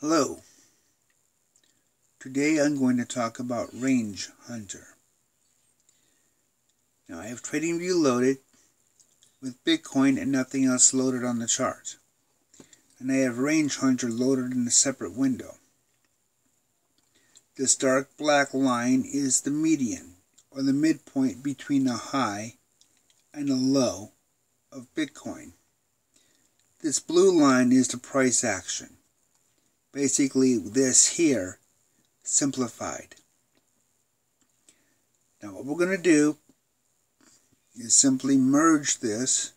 Hello. Today I'm going to talk about Range Hunter. Now I have TradingView loaded with Bitcoin and nothing else loaded on the chart. And I have Range Hunter loaded in a separate window. This dark black line is the median or the midpoint between a high and a low of Bitcoin. This blue line is the price action. Basically this here simplified. Now what we're going to do is simply merge this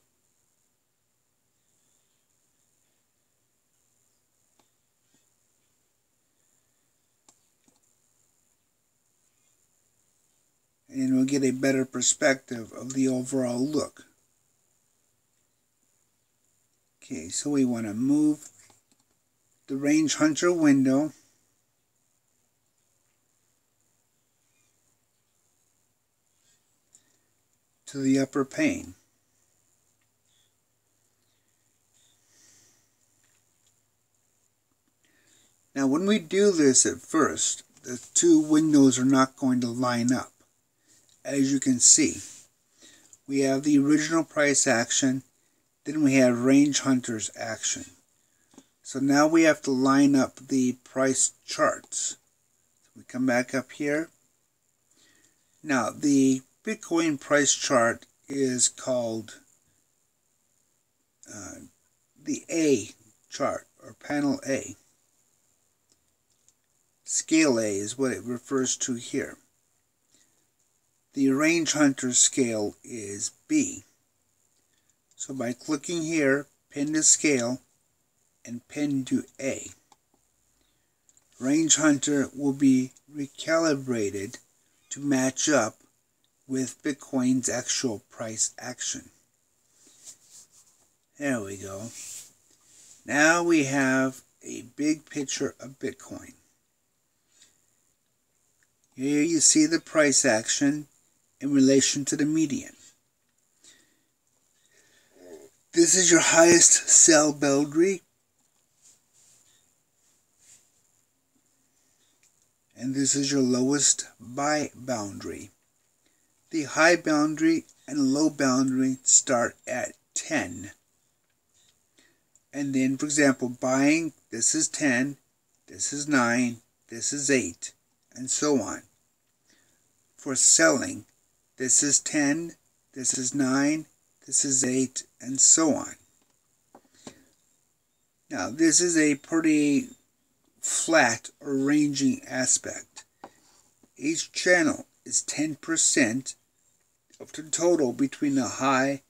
and we'll get a better perspective of the overall look. Okay, so we want to move the range hunter window to the upper pane. Now when we do this at first, the two windows are not going to line up. As you can see, we have the original price action, then we have range hunters action. So now we have to line up the price charts. So we come back up here. Now the Bitcoin price chart is called uh, the A chart or panel A. Scale A is what it refers to here. The range hunter scale is B. So by clicking here, pin to scale, and pin to A. Range Hunter will be recalibrated to match up with Bitcoin's actual price action. There we go. Now we have a big picture of Bitcoin. Here you see the price action in relation to the median. This is your highest sell boundary and this is your lowest buy boundary. The high boundary and low boundary start at 10. And then, for example, buying, this is 10, this is 9, this is 8, and so on. For selling, this is 10, this is 9, this is 8, and so on. Now, this is a pretty flat or ranging aspect. Each channel is 10% of the total between the high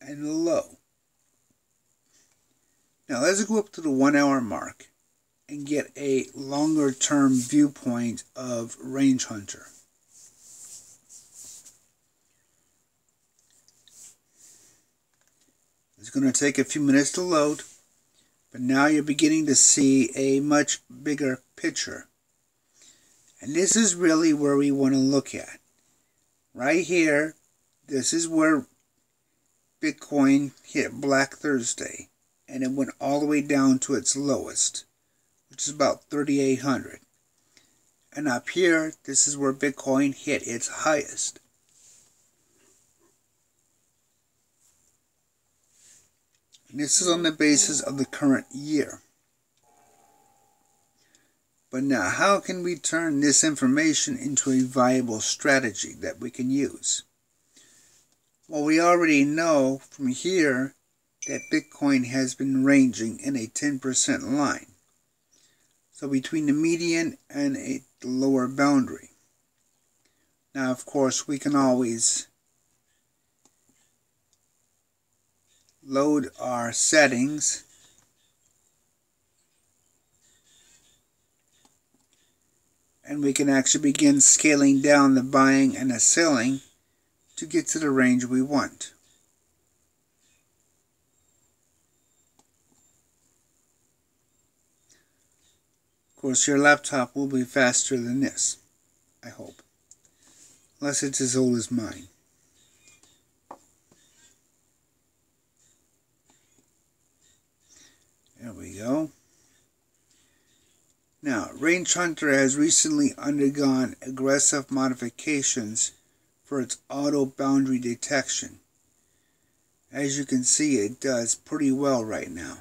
and the low. Now let's go up to the one hour mark and get a longer term viewpoint of Range Hunter. It's going to take a few minutes to load. But now you're beginning to see a much bigger picture. And this is really where we want to look at. Right here, this is where Bitcoin hit Black Thursday. And it went all the way down to its lowest, which is about 3,800. And up here, this is where Bitcoin hit its highest. This is on the basis of the current year. But now, how can we turn this information into a viable strategy that we can use? Well, we already know from here that Bitcoin has been ranging in a 10% line. So between the median and a lower boundary. Now, of course, we can always load our settings and we can actually begin scaling down the buying and the selling to get to the range we want. Of course, your laptop will be faster than this, I hope. Unless it's as old as mine. There we go. Now, Range Hunter has recently undergone aggressive modifications for its auto boundary detection. As you can see, it does pretty well right now.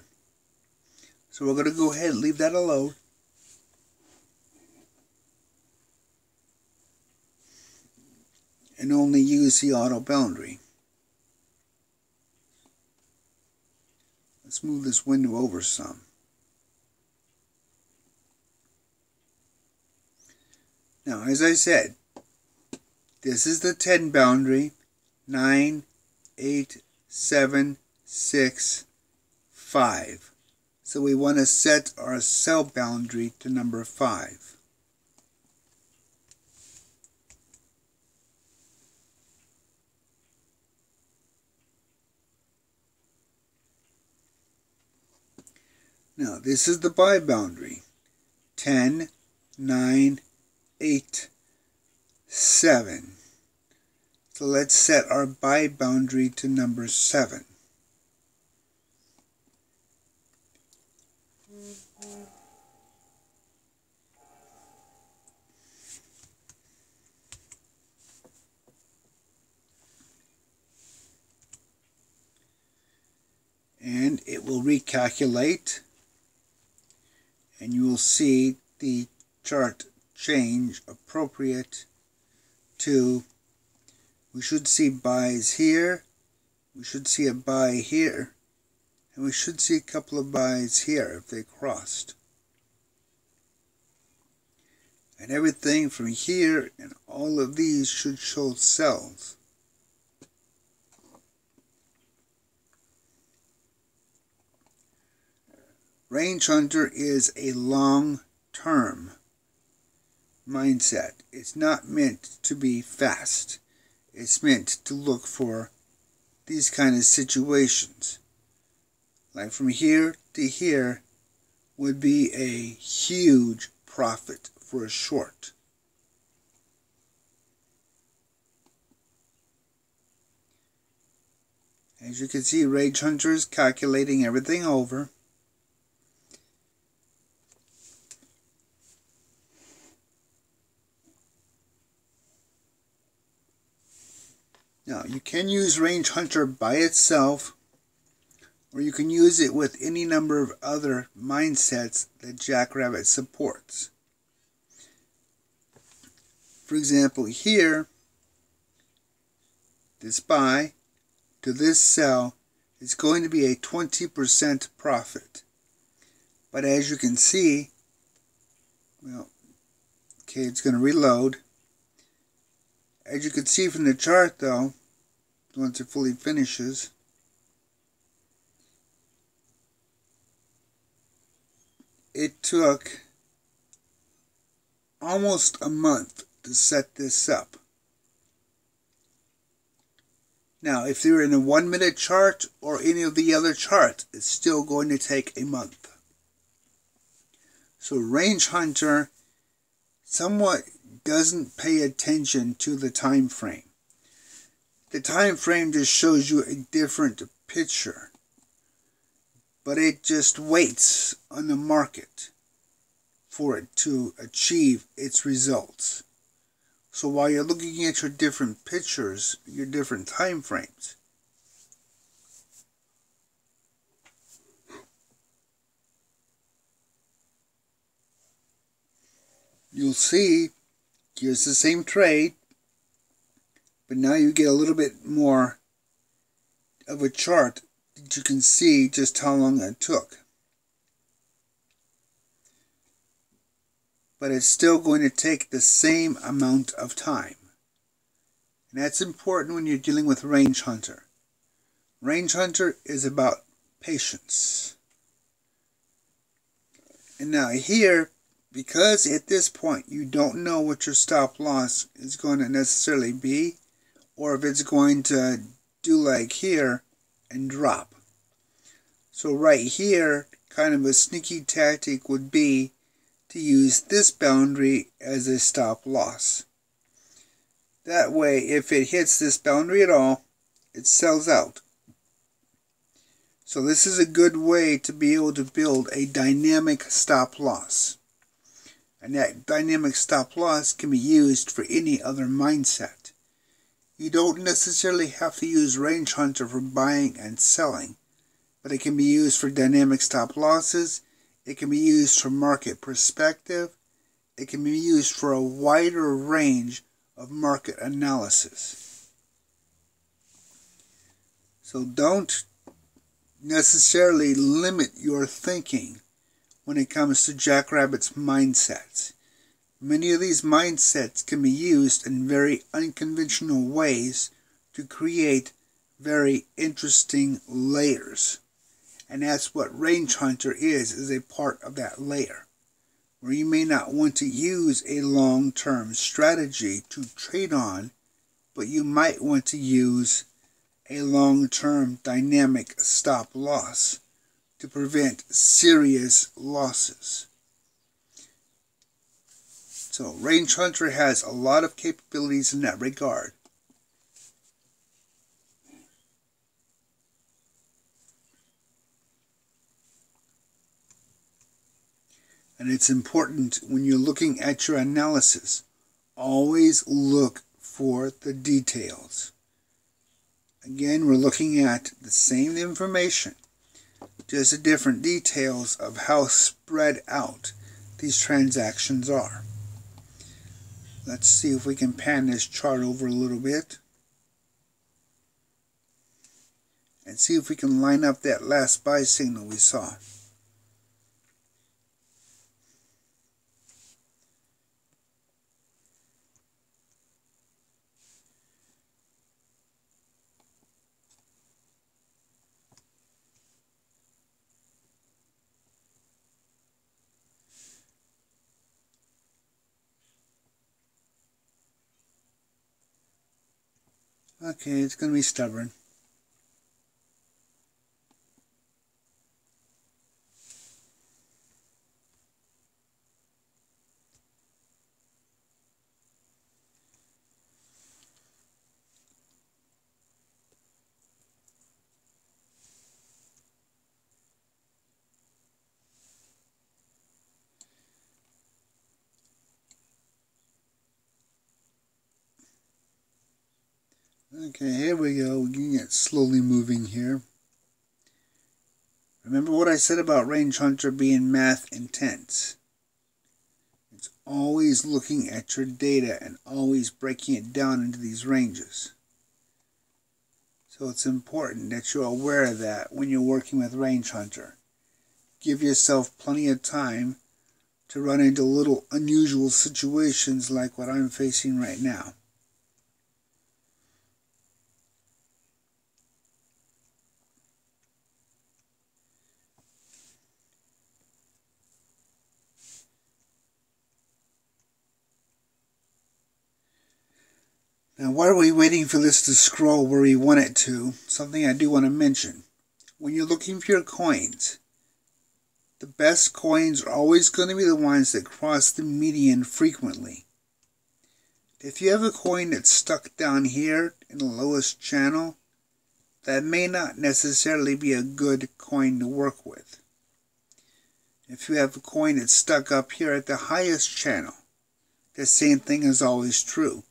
So we're going to go ahead and leave that alone. And only use the auto boundary. Let's move this window over some. Now, as I said, this is the 10 boundary. 9, 8, 7, 6, 5. So we want to set our sell boundary to number 5. Now, this is the buy boundary. 10, 9, 8, 7. So let's set our buy boundary to number 7. And it will recalculate and you will see the chart change appropriate to, we should see buys here, we should see a buy here, and we should see a couple of buys here if they crossed. And everything from here and all of these should show sells. Range Hunter is a long term mindset. It's not meant to be fast. It's meant to look for these kind of situations. Like from here to here would be a huge profit for a short. As you can see, Range Hunter is calculating everything over. Can use Range Hunter by itself, or you can use it with any number of other mindsets that Jackrabbit supports. For example, here, this buy to this sell is going to be a 20% profit. But as you can see, well, okay, it's going to reload. As you can see from the chart though, once it fully finishes, it took almost a month to set this up. Now, if you're in a one minute chart or any of the other charts, it's still going to take a month. So Range Hunter somewhat doesn't pay attention to the time frame. The time frame just shows you a different picture. But it just waits on the market for it to achieve its results. So while you're looking at your different pictures, your different time frames, you'll see Here's the same trade, but now you get a little bit more of a chart that you can see just how long it took. But it's still going to take the same amount of time. And that's important when you're dealing with Range Hunter. Range Hunter is about patience. And now here, because at this point you don't know what your stop loss is going to necessarily be or if it's going to do like here and drop. So right here, kind of a sneaky tactic would be to use this boundary as a stop loss. That way, if it hits this boundary at all, it sells out. So this is a good way to be able to build a dynamic stop loss. And that dynamic stop loss can be used for any other mindset. You don't necessarily have to use Range Hunter for buying and selling, but it can be used for dynamic stop losses. It can be used for market perspective. It can be used for a wider range of market analysis. So don't necessarily limit your thinking when it comes to Jackrabbit's mindsets. Many of these mindsets can be used in very unconventional ways to create very interesting layers. And that's what Range Hunter is, is a part of that layer. Where you may not want to use a long-term strategy to trade on, but you might want to use a long-term dynamic stop loss to prevent serious losses. So Range Hunter has a lot of capabilities in that regard. And it's important when you're looking at your analysis, always look for the details. Again, we're looking at the same information, just the different details of how spread out these transactions are. Let's see if we can pan this chart over a little bit. And see if we can line up that last buy signal we saw. Okay, it's going to be stubborn. Okay, here we go. We can get slowly moving here. Remember what I said about Range Hunter being math intense. It's always looking at your data and always breaking it down into these ranges. So it's important that you're aware of that when you're working with Range Hunter. Give yourself plenty of time to run into little unusual situations like what I'm facing right now. Now, why are we waiting for this to scroll where we want it to? Something I do want to mention. When you're looking for your coins, the best coins are always going to be the ones that cross the median frequently. If you have a coin that's stuck down here in the lowest channel, that may not necessarily be a good coin to work with. If you have a coin that's stuck up here at the highest channel, the same thing is always true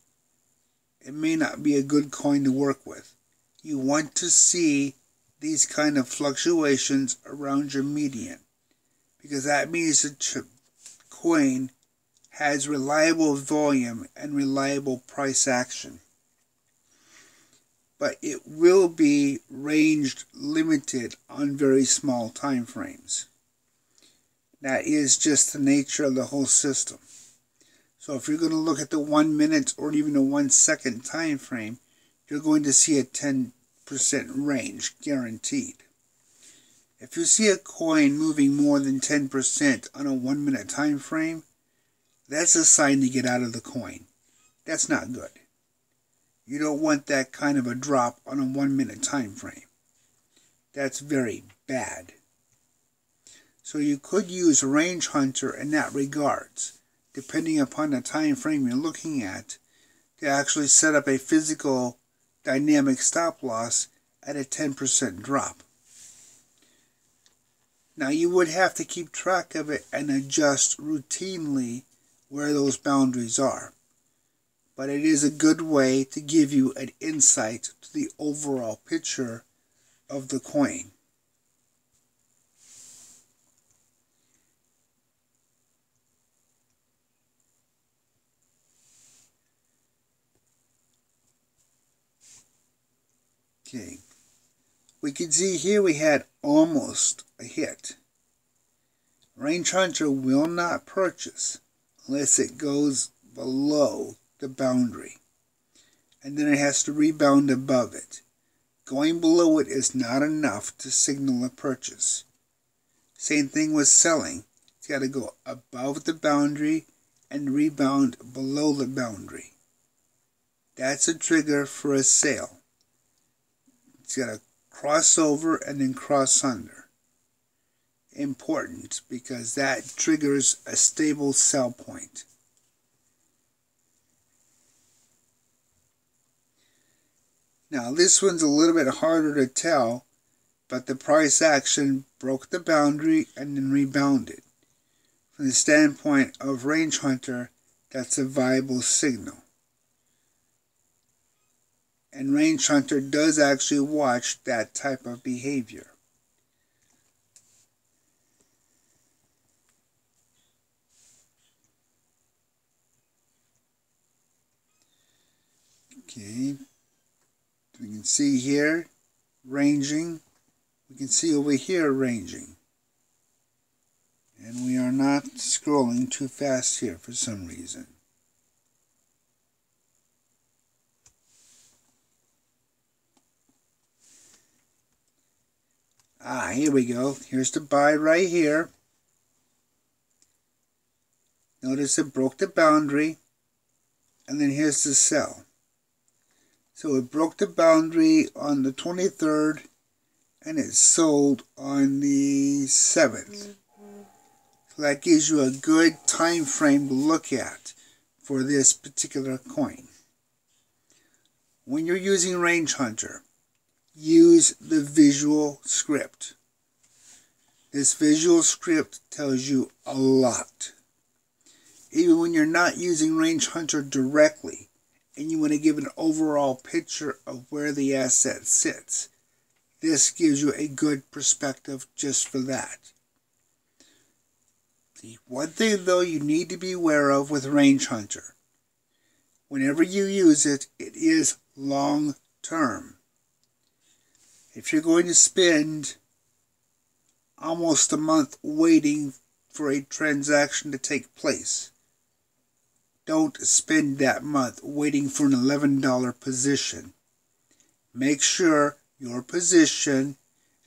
it may not be a good coin to work with. You want to see these kind of fluctuations around your median because that means the coin has reliable volume and reliable price action. But it will be ranged limited on very small time frames. That is just the nature of the whole system. So if you're going to look at the one minute or even the one second time frame, you're going to see a 10% range guaranteed. If you see a coin moving more than 10% on a one minute time frame, that's a sign to get out of the coin. That's not good. You don't want that kind of a drop on a one minute time frame. That's very bad. So you could use Range Hunter in that regards depending upon the time frame you're looking at, to actually set up a physical dynamic stop loss at a 10% drop. Now you would have to keep track of it and adjust routinely where those boundaries are. But it is a good way to give you an insight to the overall picture of the coin. Okay. We can see here we had almost a hit. Range Hunter will not purchase unless it goes below the boundary. And then it has to rebound above it. Going below it is not enough to signal a purchase. Same thing with selling. It's got to go above the boundary and rebound below the boundary. That's a trigger for a sale. It's got to cross over and then cross under. Important because that triggers a stable sell point. Now this one's a little bit harder to tell, but the price action broke the boundary and then rebounded. From the standpoint of range hunter, that's a viable signal. And range hunter does actually watch that type of behavior. Okay, we can see here ranging. We can see over here ranging. And we are not scrolling too fast here for some reason. Ah, here we go. Here's the buy right here. Notice it broke the boundary. And then here's the sell. So it broke the boundary on the 23rd and it sold on the 7th. So that gives you a good time frame to look at for this particular coin. When you're using Range Hunter, use the visual script. This visual script tells you a lot. Even when you're not using Range Hunter directly, and you want to give an overall picture of where the asset sits. This gives you a good perspective just for that. The one thing though you need to be aware of with Range Hunter, whenever you use it, it is long term. If you're going to spend almost a month waiting for a transaction to take place, don't spend that month waiting for an $11 position. Make sure your position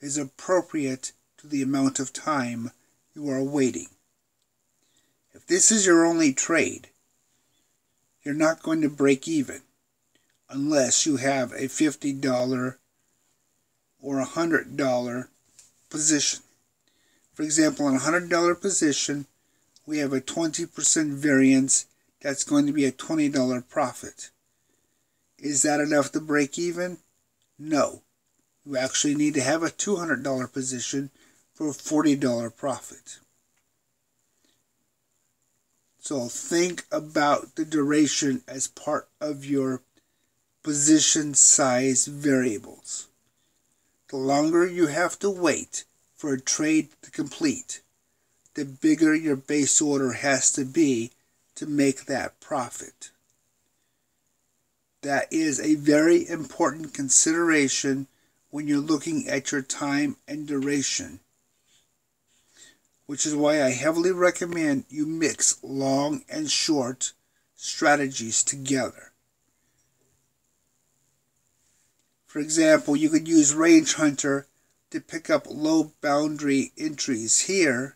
is appropriate to the amount of time you are waiting. If this is your only trade, you're not going to break even unless you have a $50 or a $100 position. For example, in a $100 position, we have a 20% variance that's going to be a $20 profit. Is that enough to break even? No. You actually need to have a $200 position for a $40 profit. So think about the duration as part of your position size variables. The longer you have to wait for a trade to complete, the bigger your base order has to be to make that profit. That is a very important consideration when you're looking at your time and duration, which is why I heavily recommend you mix long and short strategies together. For example, you could use Range Hunter to pick up low boundary entries here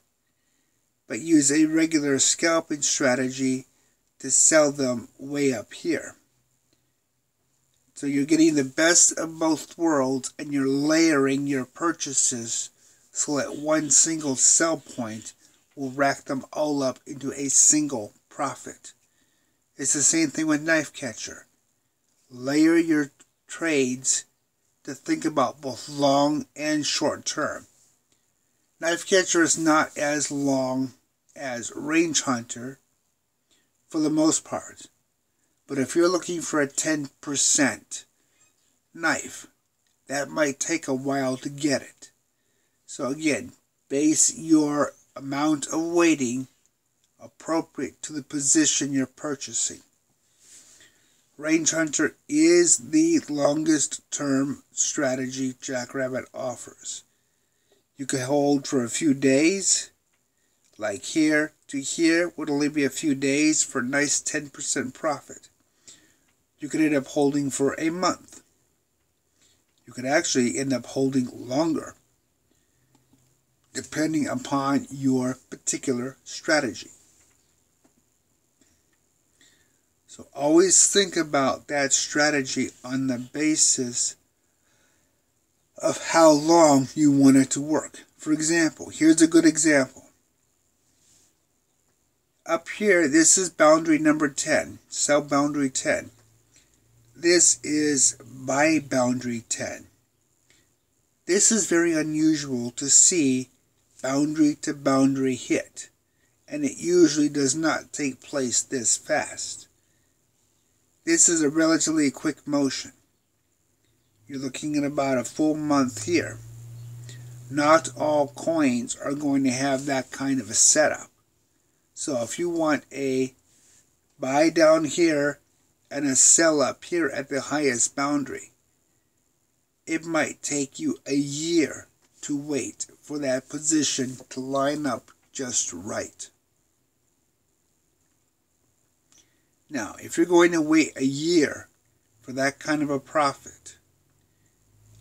but use a regular scalping strategy to sell them way up here. So you're getting the best of both worlds and you're layering your purchases so that one single sell point will rack them all up into a single profit. It's the same thing with Knife Catcher. Layer your trades to think about both long and short term. Knife Catcher is not as long as range hunter, for the most part. But if you're looking for a 10% knife, that might take a while to get it. So again, base your amount of waiting appropriate to the position you're purchasing. Range Hunter is the longest term strategy Jackrabbit offers. You can hold for a few days, like here to here would only be a few days for a nice 10% profit. You could end up holding for a month. You could actually end up holding longer, depending upon your particular strategy. So always think about that strategy on the basis of how long you want it to work. For example, here's a good example. Up here, this is boundary number 10, sell boundary 10. This is my boundary 10. This is very unusual to see boundary to boundary hit, and it usually does not take place this fast. This is a relatively quick motion. You're looking at about a full month here. Not all coins are going to have that kind of a setup. So if you want a buy down here and a sell up here at the highest boundary, it might take you a year to wait for that position to line up just right. Now, if you're going to wait a year for that kind of a profit,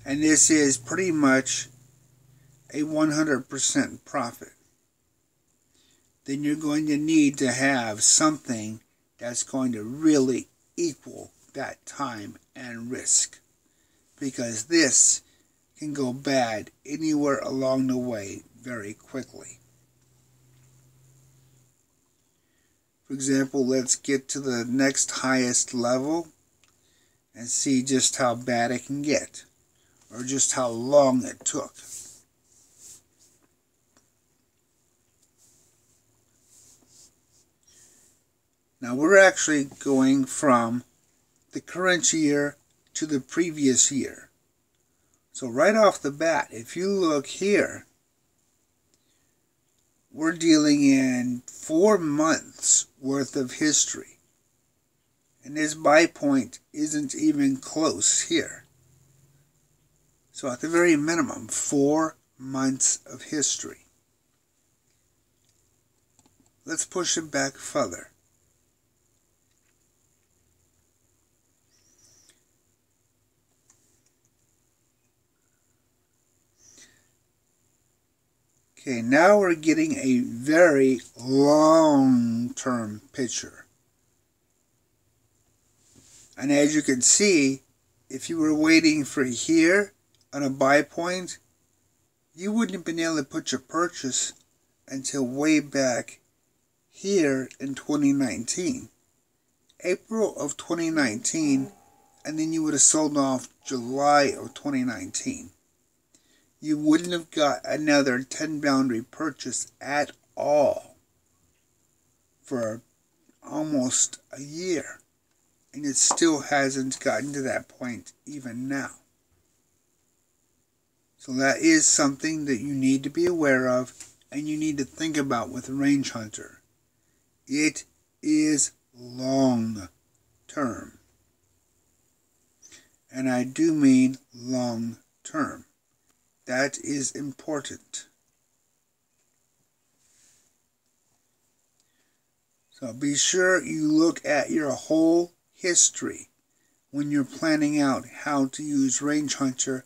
and this is pretty much a 100% profit, then you're going to need to have something that's going to really equal that time and risk. Because this can go bad anywhere along the way very quickly. For example, let's get to the next highest level and see just how bad it can get or just how long it took. Now we're actually going from the current year to the previous year. So right off the bat, if you look here, we're dealing in four months worth of history. And this buy point isn't even close here. So at the very minimum, four months of history. Let's push it back further. Okay, now we're getting a very long-term picture. And as you can see, if you were waiting for here on a buy point, you wouldn't have been able to put your purchase until way back here in 2019. April of 2019, and then you would have sold off July of 2019 you wouldn't have got another 10 boundary purchase at all for almost a year. And it still hasn't gotten to that point even now. So that is something that you need to be aware of and you need to think about with Range Hunter. It is long term. And I do mean long term. That is important. So be sure you look at your whole history when you're planning out how to use Range Hunter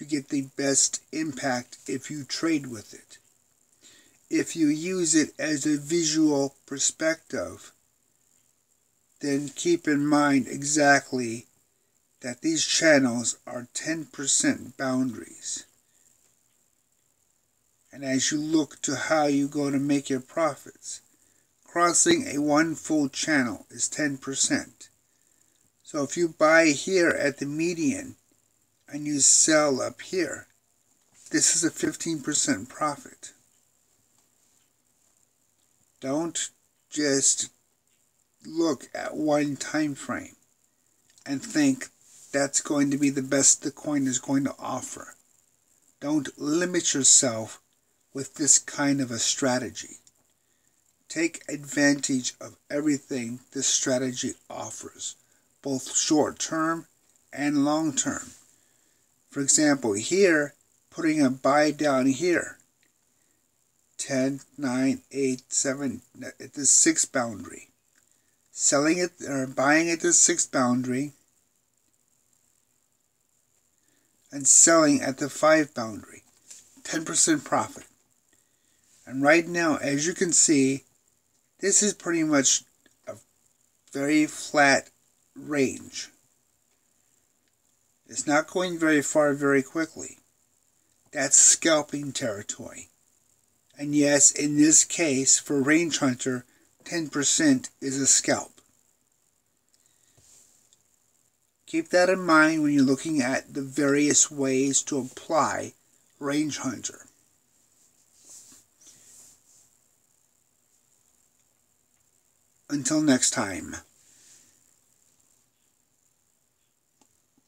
to get the best impact if you trade with it. If you use it as a visual perspective, then keep in mind exactly that these channels are 10% boundaries. And as you look to how you're going to make your profits, crossing a one full channel is 10%. So if you buy here at the median and you sell up here, this is a 15% profit. Don't just look at one time frame and think that's going to be the best the coin is going to offer. Don't limit yourself with this kind of a strategy. Take advantage of everything this strategy offers, both short term and long term. For example, here, putting a buy down here, 10, 9, 8, 7, at the sixth boundary. Selling it or buying at the sixth boundary and selling at the five boundary. 10% profit. And right now, as you can see, this is pretty much a very flat range. It's not going very far very quickly. That's scalping territory. And yes, in this case, for Range Hunter, 10% is a scalp. Keep that in mind when you're looking at the various ways to apply Range Hunter. Until next time.